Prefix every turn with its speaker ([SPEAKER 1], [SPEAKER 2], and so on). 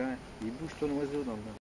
[SPEAKER 1] hein. Il bouge ton oiseau dans le bain.